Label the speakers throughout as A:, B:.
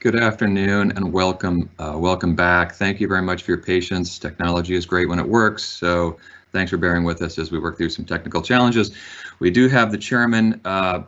A: Good afternoon and welcome. Uh, welcome back. Thank you very much for your patience. Technology is great when it works, so thanks for bearing with us as we work through some technical challenges. We do have the chairman uh,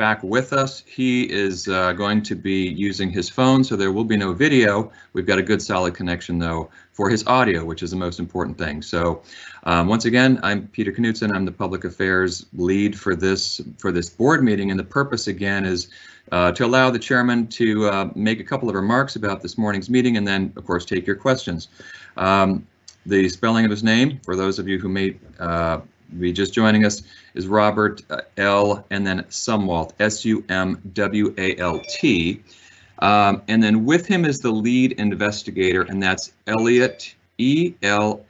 A: back with us. He is uh, going to be using his phone, so there will be no video. We've got a good solid connection though for his audio, which is the most important thing. So um, once again, I'm Peter Knutson. I'm the public affairs lead for this for this board meeting, and the purpose again is uh, to allow the chairman to uh, make a couple of remarks about this morning's meeting and then, of course, take your questions. Um, the spelling of his name, for those of you who may uh, be just joining us, is Robert uh, L. and then Sumwalt, S-U-M-W-A-L-T. Um, and then with him is the lead investigator, and that's Eliott E-L-I-O-T-T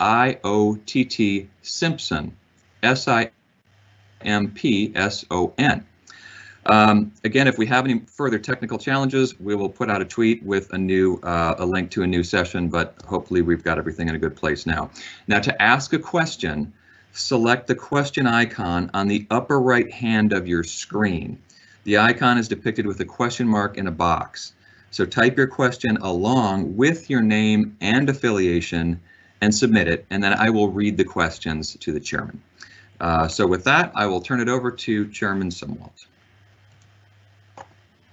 A: Simpson, S-I-M-P-S-O-N. Um, again, if we have any further technical challenges, we will put out a tweet with a new uh, a link to a new session, but hopefully we've got everything in a good place now. Now to ask a question, select the question icon on the upper right hand of your screen. The icon is depicted with a question mark in a box. So type your question along with your name and affiliation and submit it, and then I will read the questions to the chairman. Uh, so with that, I will turn it over to Chairman Sumwalt.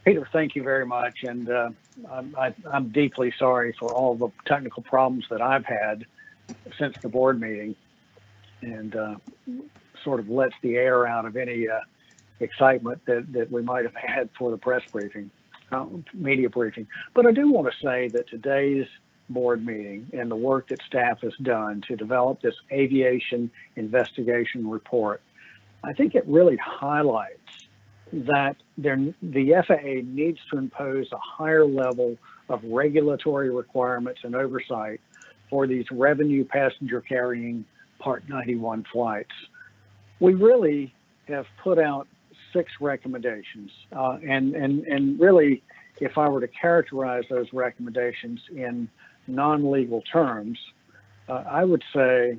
B: Peter, thank you very much. And uh, I'm, I, am deeply sorry for all the technical problems that I've had since the board meeting and uh, sort of lets the air out of any uh, excitement that, that we might have had for the press briefing, uh, media briefing. But I do want to say that today's board meeting and the work that staff has done to develop this aviation investigation report, I think it really highlights that there, the FAA needs to impose a higher level of regulatory requirements and oversight for these revenue passenger carrying Part 91 flights. We really have put out six recommendations, uh, and, and, and really, if I were to characterize those recommendations in non-legal terms, uh, I would say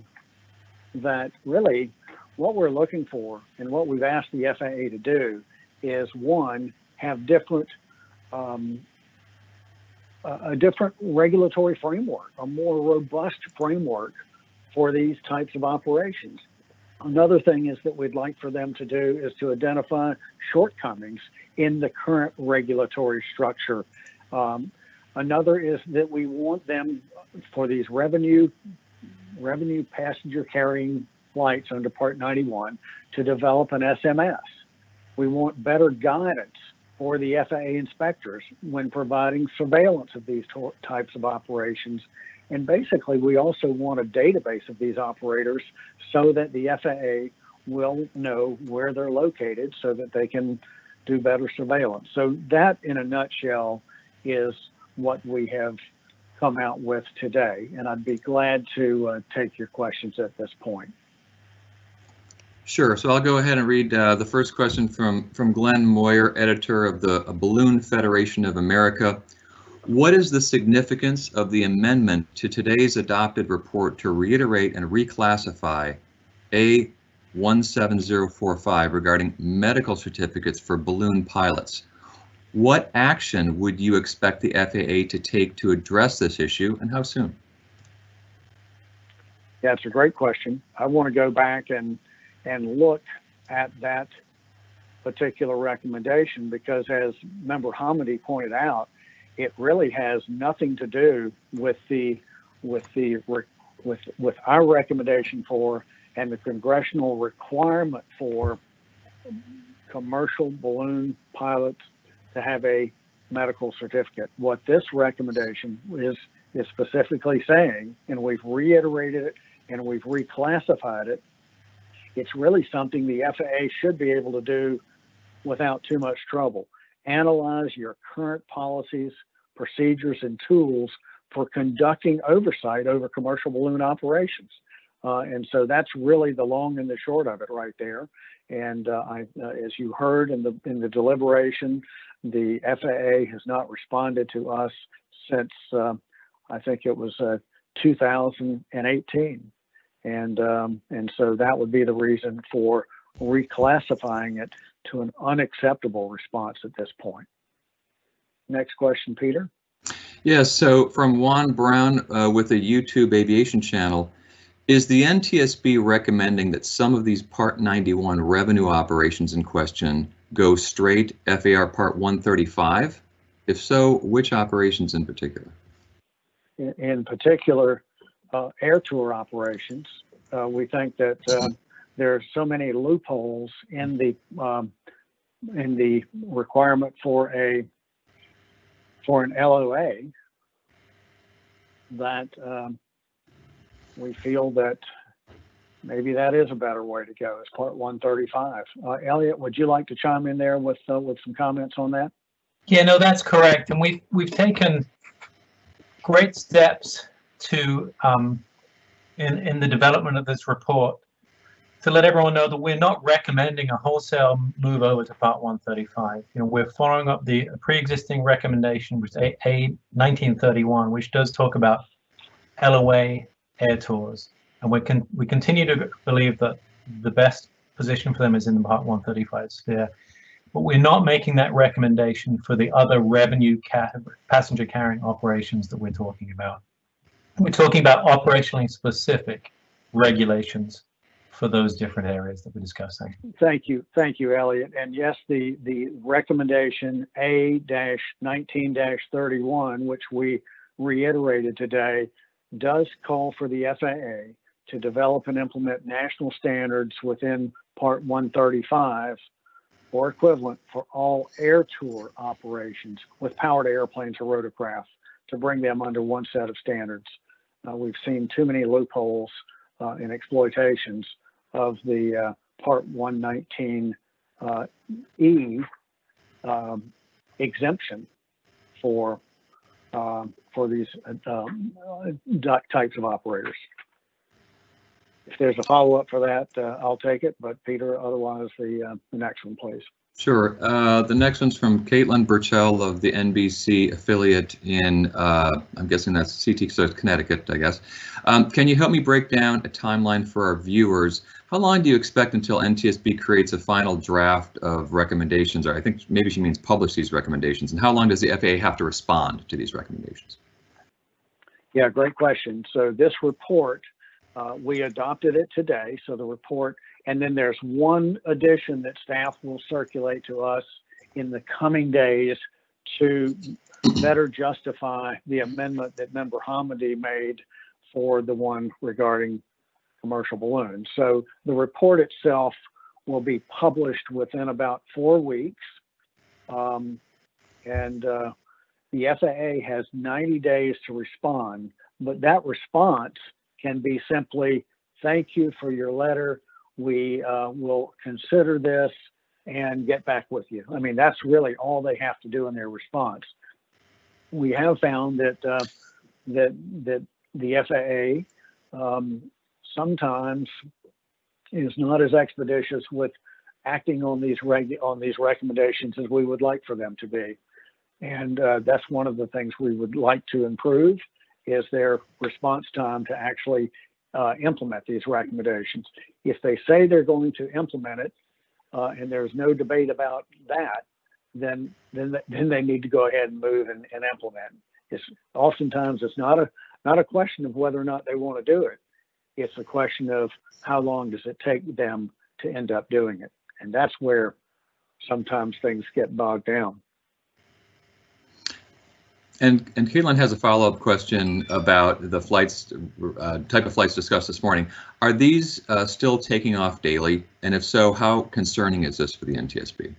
B: that really what we're looking for and what we've asked the FAA to do is one, have different um, a different regulatory framework, a more robust framework for these types of operations. Another thing is that we'd like for them to do is to identify shortcomings in the current regulatory structure. Um, another is that we want them for these revenue revenue passenger carrying flights under Part 91 to develop an SMS we want better guidance for the FAA inspectors when providing surveillance of these types of operations. And basically, we also want a database of these operators so that the FAA will know where they're located so that they can do better surveillance. So that, in a nutshell, is what we have come out with today. And I'd be glad to uh, take your questions at this point.
A: Sure. So I'll go ahead and read uh, the first question from, from Glenn Moyer, editor of the Balloon Federation of America. What is the significance of the amendment to today's adopted report to reiterate and reclassify A17045 regarding medical certificates for balloon pilots? What action would you expect the FAA to take to address this issue and how soon?
B: Yeah, it's a great question. I want to go back and and look at that particular recommendation because as member Homendy pointed out, it really has nothing to do with the with the with with our recommendation for and the congressional requirement for commercial balloon pilots to have a medical certificate. What this recommendation is is specifically saying, and we've reiterated it and we've reclassified it it's really something the FAA should be able to do without too much trouble. Analyze your current policies, procedures, and tools for conducting oversight over commercial balloon operations. Uh, and so that's really the long and the short of it right there. And uh, I, uh, as you heard in the in the deliberation, the FAA has not responded to us since uh, I think it was uh, 2018 and um, and so that would be the reason for reclassifying it to an unacceptable response at this point. Next question, Peter.
A: Yes, so from Juan Brown uh, with a YouTube aviation channel, is the NTSB recommending that some of these Part 91 revenue operations in question go straight FAR Part 135? If so, which operations in particular?
B: In, in particular, uh, air tour operations. Uh, we think that uh, there are so many loopholes in the um, in the requirement for a for an LOA that um, we feel that maybe that is a better way to go. It's part 135. Uh, Eliott, would you like to chime in there with uh, with some comments on that?
C: Yeah, no, that's correct, and we've we've taken great steps to um, in in the development of this report to let everyone know that we're not recommending a wholesale move over to Part 135. You know, we're following up the pre-existing recommendation, which is A, A 1931, which does talk about LOA air tours, and we can we continue to believe that the best position for them is in the Part 135 sphere. But we're not making that recommendation for the other revenue passenger carrying operations that we're talking about. We're talking about operationally specific regulations for those different areas that we're discussing.
B: Thank you, thank you, Eliott. And yes, the the recommendation A-19-31, which we reiterated today, does call for the FAA to develop and implement national standards within Part 135 or equivalent for all air tour operations with powered airplanes or rotorcraft to bring them under one set of standards. Uh, we've seen too many loopholes uh, and exploitations of the uh, Part 119 uh, E um, exemption for um, for these um, types of operators. If there's a follow-up for that, uh, I'll take it. But Peter, otherwise, the, uh, the next one, please.
A: Sure. Uh, the next one's from Caitlin Burchell of the NBC affiliate in, uh, I'm guessing that's CT, so Connecticut, I guess. Um, can you help me break down a timeline for our viewers? How long do you expect until NTSB creates a final draft of recommendations, or I think maybe she means publish these recommendations, and how long does the FAA have to respond to these recommendations?
B: Yeah, great question. So this report, uh, we adopted it today. So the report and then there's one addition that staff will circulate to us in the coming days to better justify the amendment that member Homendy made for the one regarding commercial balloons. So the report itself will be published within about four weeks. Um, and uh, the FAA has 90 days to respond, but that response can be simply, thank you for your letter we uh, will consider this and get back with you. I mean, that's really all they have to do in their response. We have found that uh, that that the FAA um, sometimes is not as expeditious with acting on these on these recommendations as we would like for them to be, and uh, that's one of the things we would like to improve is their response time to actually uh, implement these recommendations. If they say they're going to implement it, uh, and there's no debate about that, then then then they need to go ahead and move and, and implement. It's oftentimes it's not a not a question of whether or not they want to do it. It's a question of how long does it take them to end up doing it, and that's where sometimes things get bogged down.
A: And, and Caitlin has a follow-up question about the flights, uh, type of flights discussed this morning. Are these uh, still taking off daily? And if so, how concerning is this for the NTSB?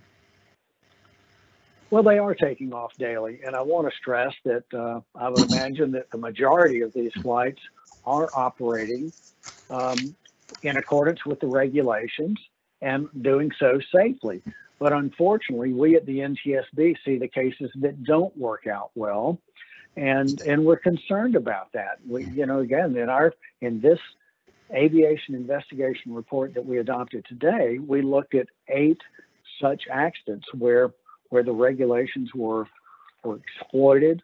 B: Well, they are taking off daily. And I want to stress that uh, I would imagine that the majority of these flights are operating um, in accordance with the regulations and doing so safely. But unfortunately, we at the NTSB see the cases that don't work out well, and and we're concerned about that. We, you know, again, in our in this aviation investigation report that we adopted today, we looked at eight such accidents where where the regulations were were exploited,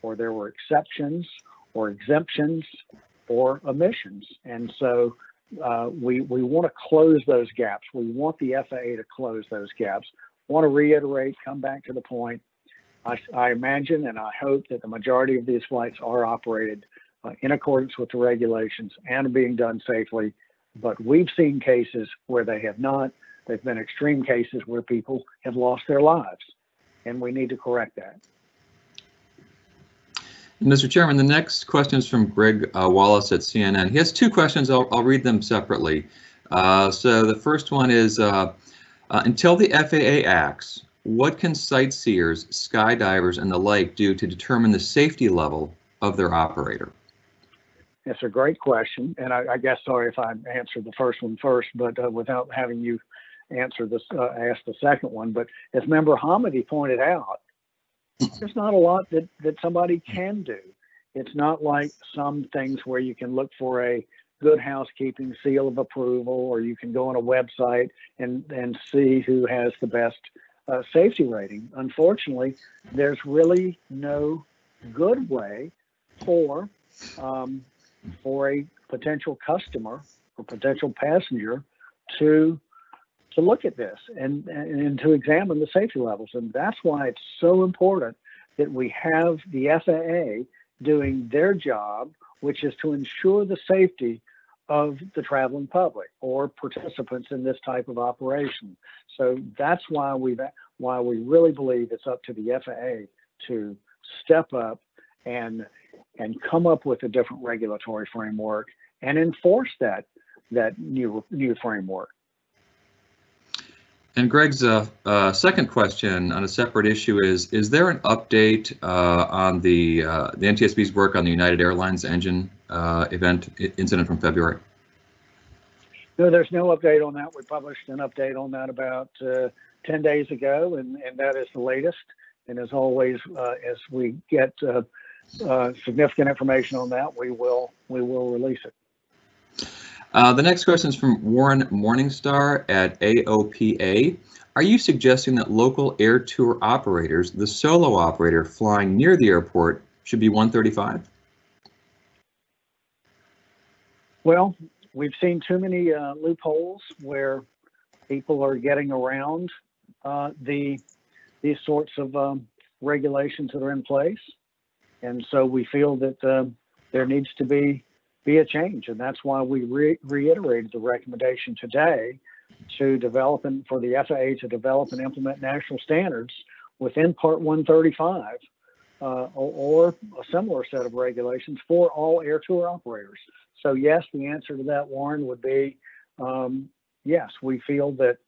B: or there were exceptions, or exemptions, or omissions, and so uh, we we want to close those gaps. We want the FAA to close those gaps. Want to reiterate, come back to the point I, I imagine and I hope that the majority of these flights are operated uh, in accordance with the regulations and being done safely. But we've seen cases where they have not. They've been extreme cases where people have lost their lives, and we need to correct that.
A: Mr. Chairman, the next question is from Greg uh, Wallace at CNN. He has two questions. I'll, I'll read them separately. Uh, so the first one is, uh, uh, until the FAA acts, what can sightseers, skydivers, and the like do to determine the safety level of their operator?
B: It's a great question, and I, I guess sorry if I answered the first one first, but uh, without having you answer this, uh, ask the second one. But as Member Homendy pointed out, there's not a lot that that somebody can do. It's not like some things where you can look for a good housekeeping seal of approval, or you can go on a website and and see who has the best uh, safety rating. Unfortunately, there's really no good way for um, for a potential customer or potential passenger to to look at this and, and to examine the safety levels. And that's why it's so important that we have the FAA doing their job, which is to ensure the safety of the traveling public or participants in this type of operation. So that's why we've why we really believe it's up to the FAA to step up and and come up with a different regulatory framework and enforce that that new new framework.
A: And Greg's uh, uh, second question on a separate issue is: Is there an update uh, on the uh, the NTSB's work on the United Airlines engine uh, event incident from February?
B: No, there's no update on that. We published an update on that about uh, 10 days ago, and, and that is the latest. And as always, as we get significant information on that, we will we will release it.
A: Uh, the next question is from Warren Morningstar at AOPA. Are you suggesting that local air tour operators, the solo operator flying near the airport, should be 135?
B: Well, we've seen too many uh, loopholes where people are getting around uh, the these sorts of um, regulations that are in place, and so we feel that uh, there needs to be be a change. And that's why we re- reiterated the recommendation today to develop and for the FAA to develop and implement national standards within Part 135 uh, or, a similar set of regulations for all air tour operators. So, yes, the answer to that, Warren, would be um, yes, we feel that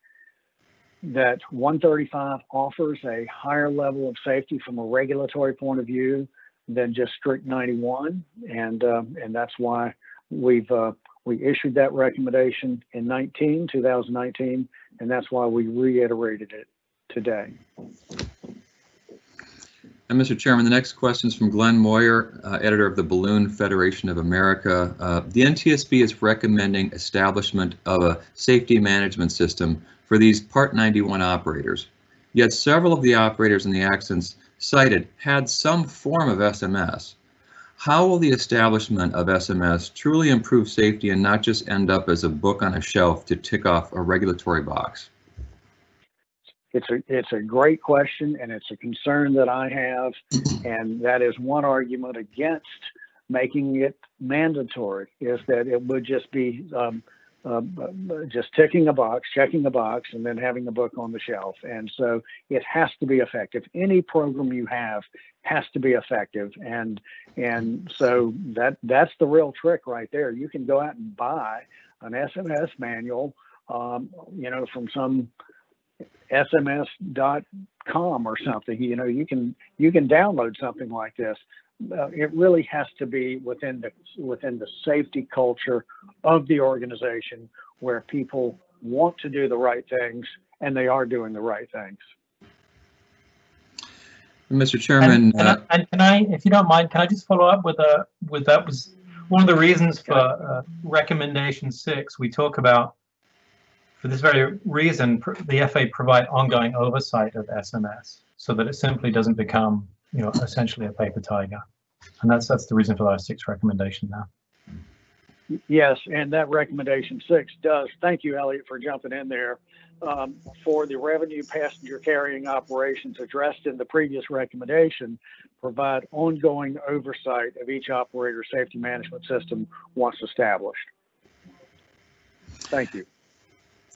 B: that 135 offers a higher level of safety from a regulatory point of view than just strict 91, and uh, and that's why we've uh, we issued that recommendation in 19 2019, and that's why we reiterated it today.
A: And Mr. Chairman, the next question is from Glenn Moyer, uh, editor of the Balloon Federation of America. Uh, the NTSB is recommending establishment of a safety management system for these Part 91 operators. Yet several of the operators in the accidents cited had some form of SMS. How will the establishment of SMS truly improve safety and not just end up as a book on a shelf to tick off a regulatory box?
B: It's a it's a great question and it's a concern that I have, and that is one argument against making it mandatory is that it would just be um, uh, just ticking a box, checking a box, and then having the book on the shelf. And so it has to be effective. Any program you have has to be effective. And and so that that's the real trick right there. You can go out and buy an SMS manual, um, you know, from some sms.com or something. You know, you can you can download something like this uh, it really has to be within the within the safety culture of the organization where people want to do the right things and they are doing the right things.
A: Mr. Chairman,
C: and, and, uh, and, can I, if you don't mind, can I just follow up with a with that was one of the reasons for uh, recommendation six. We talk about for this very reason the FA provide ongoing oversight of SMS so that it simply doesn't become you know essentially a paper tiger and that's that's the reason for our six recommendation now.
B: Yes, and that recommendation six does, thank you, Eliott, for jumping in there. Um, for the revenue passenger carrying operations addressed in the previous recommendation, provide ongoing oversight of each operator safety management system once established. Thank you.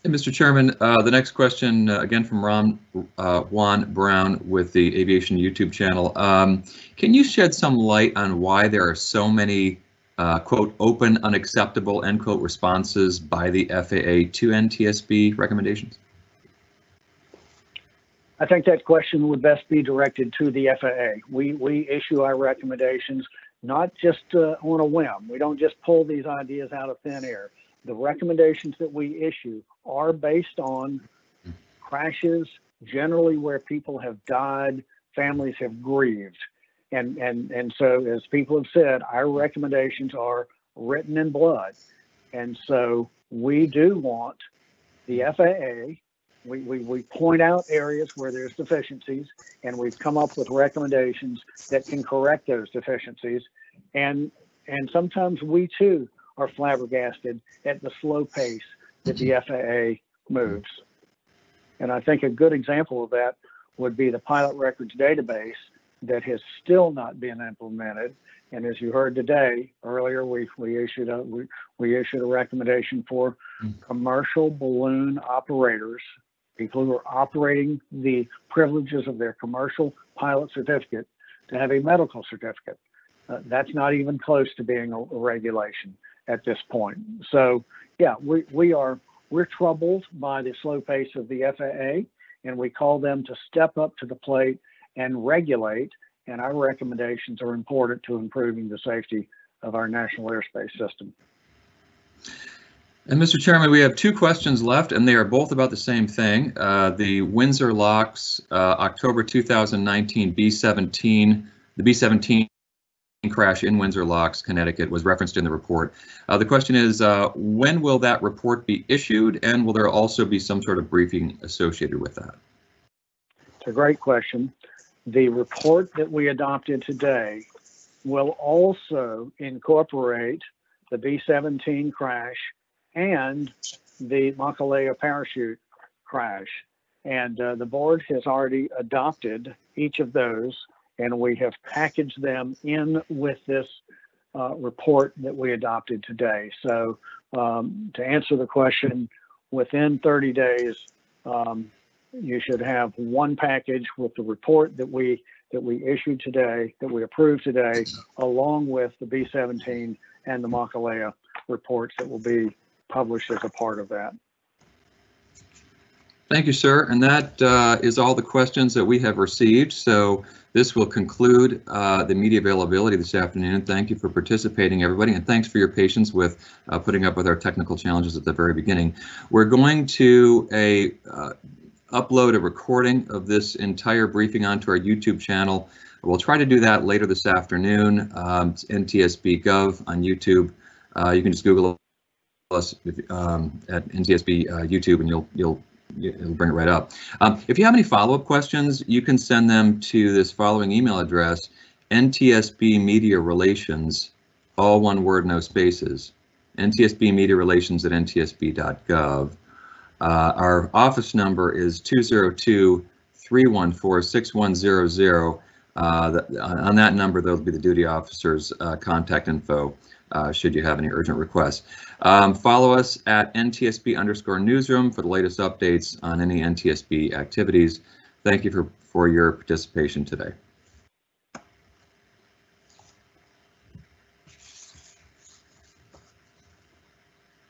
A: And Mr. Chairman, uh, the next question, uh, again from Ron, uh, Juan Brown with the Aviation YouTube channel. Um, Can you shed some light on why there are so many, uh, quote, open, unacceptable, end quote, responses by the FAA to NTSB recommendations?
B: I think that question would best be directed to the FAA. We, we issue our recommendations not just uh, on a whim. We don't just pull these ideas out of thin air. The recommendations that we issue are based on crashes, generally where people have died, families have grieved. And, and, and so, as people have said, our recommendations are written in blood. And so, we do want the FAA we, we, we point out areas where there's deficiencies and we've come up with recommendations that can correct those deficiencies. And, and sometimes we too are flabbergasted at the slow pace that the FAA moves. And I think a good example of that would be the pilot records database that has still not been implemented. And as you heard today, earlier we, we issued a we, we issued a recommendation for commercial balloon operators people who are operating the privileges of their commercial pilot certificate to have a medical certificate. Uh, that's not even close to being a, a, regulation at this point. So, yeah, we, we are we're troubled by the slow pace of the FAA, and we call them to step up to the plate and regulate. And our recommendations are important to improving the safety of our national airspace system.
A: And Mr. Chairman, we have two questions left, and they are both about the same thing. Uh, the Windsor Locks uh, October 2019 B-17, the B-17 crash in Windsor Locks, Connecticut, was referenced in the report. Uh, the question is, uh, when will that report be issued, and will there also be some sort of briefing associated with that?
B: It's a great question. The report that we adopted today will also incorporate the B-17 crash and the Mokuleia parachute crash. And uh, the board has already adopted each of those, and we have packaged them in with this uh, report that we adopted today. So, um, to answer the question, within 30 days, um, you should have one package with the report that we that we issued today, that we approved today, along with the B-17 and the Mokuleia reports that will be published as a part of that.
A: Thank you, sir. And that uh, is all the questions that we have received. So this will conclude uh, the media availability this afternoon. Thank you for participating, everybody, and thanks for your patience with uh, putting up with our technical challenges at the very beginning. We're going to a uh, upload a recording of this entire briefing onto our YouTube channel. We'll try to do that later this afternoon. Um, NTSB Gov on YouTube. Uh, you can just Google us um, at NTSB uh, YouTube, and you'll you'll it'll bring it right up. Um, if you have any follow-up questions, you can send them to this following email address: NTSB Media Relations, all one word, no spaces. NTSB Media Relations at ntsb.gov. Uh, our office number is 202-314-6100. Uh, on that number, there'll be the duty officer's uh, contact info uh, should you have any urgent requests. Um, follow us at NTSB underscore newsroom for the latest updates on any NTSB activities. Thank you for, for your participation today.